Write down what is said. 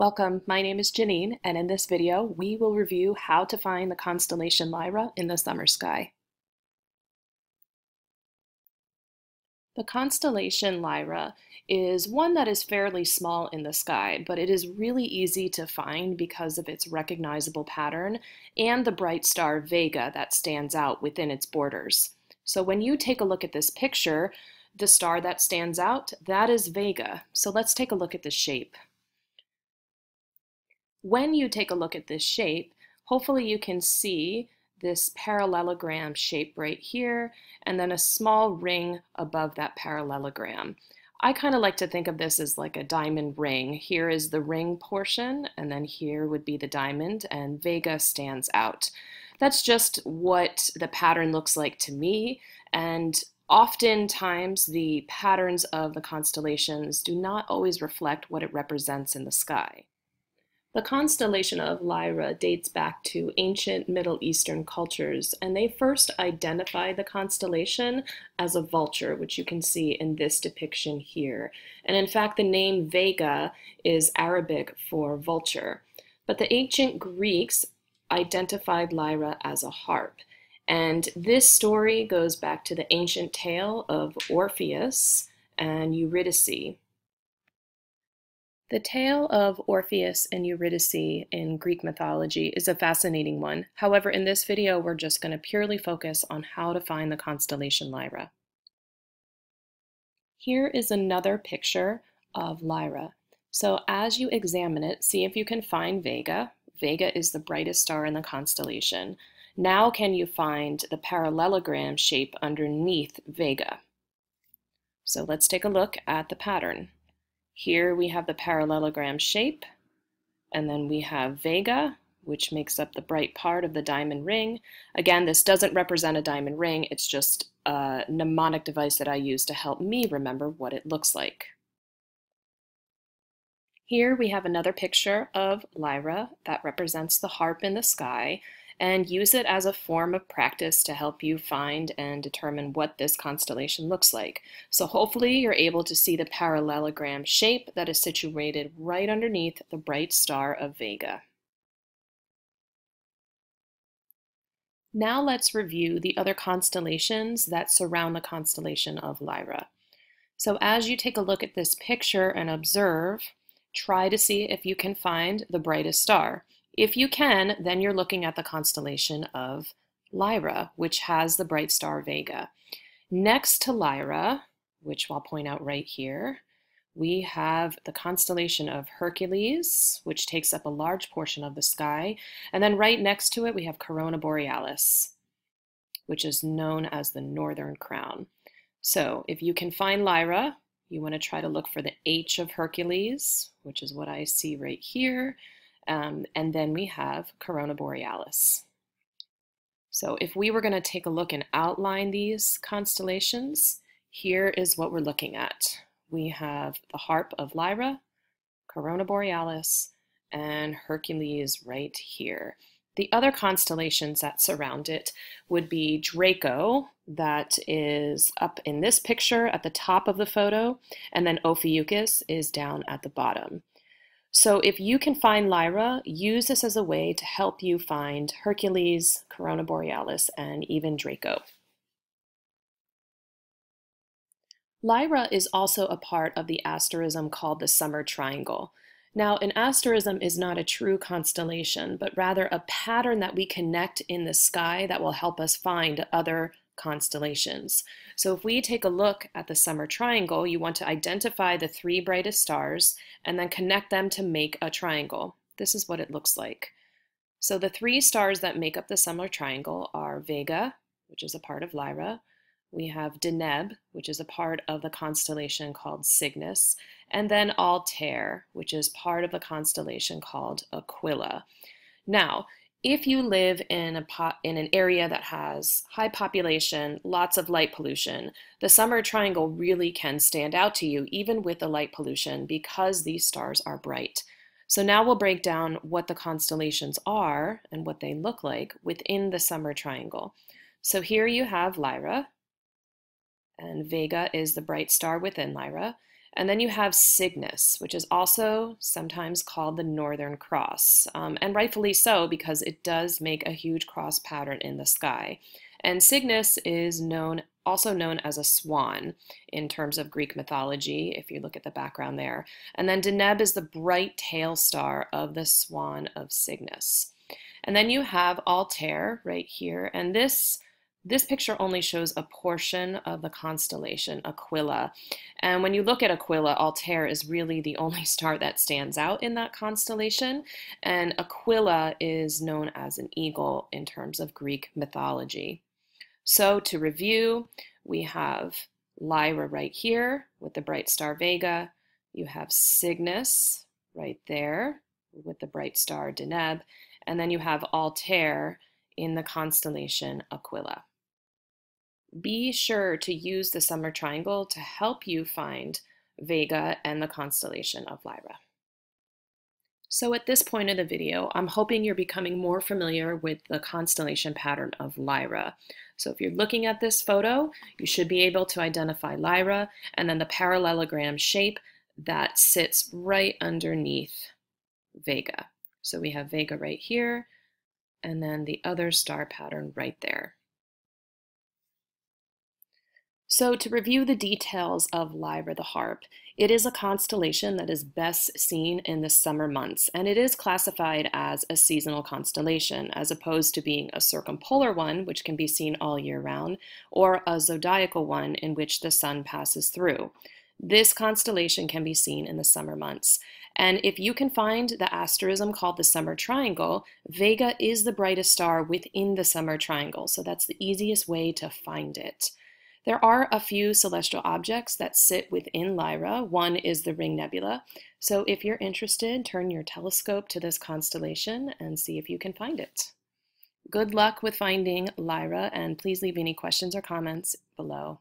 Welcome, my name is Janine, and in this video we will review how to find the constellation Lyra in the summer sky. The constellation Lyra is one that is fairly small in the sky, but it is really easy to find because of its recognizable pattern and the bright star Vega that stands out within its borders. So when you take a look at this picture, the star that stands out, that is Vega. So let's take a look at the shape. When you take a look at this shape, hopefully you can see this parallelogram shape right here, and then a small ring above that parallelogram. I kind of like to think of this as like a diamond ring. Here is the ring portion, and then here would be the diamond, and Vega stands out. That's just what the pattern looks like to me, and oftentimes the patterns of the constellations do not always reflect what it represents in the sky. The constellation of Lyra dates back to ancient Middle Eastern cultures, and they first identified the constellation as a vulture, which you can see in this depiction here. And in fact, the name Vega is Arabic for vulture. But the ancient Greeks identified Lyra as a harp. And this story goes back to the ancient tale of Orpheus and Eurydice, the tale of Orpheus and Eurydice in Greek mythology is a fascinating one. However, in this video, we're just going to purely focus on how to find the constellation Lyra. Here is another picture of Lyra. So as you examine it, see if you can find Vega. Vega is the brightest star in the constellation. Now can you find the parallelogram shape underneath Vega? So let's take a look at the pattern. Here we have the parallelogram shape, and then we have Vega, which makes up the bright part of the diamond ring. Again, this doesn't represent a diamond ring, it's just a mnemonic device that I use to help me remember what it looks like. Here we have another picture of Lyra that represents the harp in the sky, and use it as a form of practice to help you find and determine what this constellation looks like. So hopefully you're able to see the parallelogram shape that is situated right underneath the bright star of Vega. Now let's review the other constellations that surround the constellation of Lyra. So as you take a look at this picture and observe, try to see if you can find the brightest star. If you can, then you're looking at the constellation of Lyra, which has the bright star Vega. Next to Lyra, which I'll point out right here, we have the constellation of Hercules, which takes up a large portion of the sky. And then right next to it, we have Corona Borealis, which is known as the Northern Crown. So if you can find Lyra, you want to try to look for the H of Hercules, which is what I see right here. Um, and then we have Corona Borealis. So if we were going to take a look and outline these constellations, here is what we're looking at. We have the Harp of Lyra, Corona Borealis, and Hercules right here. The other constellations that surround it would be Draco, that is up in this picture at the top of the photo, and then Ophiuchus is down at the bottom. So if you can find Lyra, use this as a way to help you find Hercules, Corona Borealis, and even Draco. Lyra is also a part of the asterism called the Summer Triangle. Now, an asterism is not a true constellation, but rather a pattern that we connect in the sky that will help us find other constellations. So if we take a look at the summer triangle, you want to identify the three brightest stars and then connect them to make a triangle. This is what it looks like. So the three stars that make up the summer triangle are Vega, which is a part of Lyra. We have Deneb, which is a part of the constellation called Cygnus, and then Altair, which is part of the constellation called Aquila. Now, if you live in a in an area that has high population, lots of light pollution, the summer triangle really can stand out to you even with the light pollution because these stars are bright. So now we'll break down what the constellations are and what they look like within the summer triangle. So here you have Lyra, and Vega is the bright star within Lyra. And then you have Cygnus, which is also sometimes called the Northern Cross, um, and rightfully so because it does make a huge cross pattern in the sky. And Cygnus is known also known as a swan in terms of Greek mythology, if you look at the background there. And then Deneb is the bright tail star of the swan of Cygnus. And then you have Altair right here, and this this picture only shows a portion of the constellation Aquila. And when you look at Aquila, Altair is really the only star that stands out in that constellation. And Aquila is known as an eagle in terms of Greek mythology. So to review, we have Lyra right here with the bright star Vega. You have Cygnus right there with the bright star Deneb. And then you have Altair in the constellation Aquila be sure to use the summer triangle to help you find Vega and the constellation of Lyra. So at this point of the video, I'm hoping you're becoming more familiar with the constellation pattern of Lyra. So if you're looking at this photo, you should be able to identify Lyra and then the parallelogram shape that sits right underneath Vega. So we have Vega right here, and then the other star pattern right there. So to review the details of Lyra the Harp, it is a constellation that is best seen in the summer months, and it is classified as a seasonal constellation, as opposed to being a circumpolar one, which can be seen all year round, or a zodiacal one in which the sun passes through. This constellation can be seen in the summer months. And if you can find the asterism called the summer triangle, Vega is the brightest star within the summer triangle. So that's the easiest way to find it. There are a few celestial objects that sit within Lyra. One is the Ring Nebula. So if you're interested, turn your telescope to this constellation and see if you can find it. Good luck with finding Lyra, and please leave any questions or comments below.